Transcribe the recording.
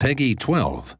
Peggy 12.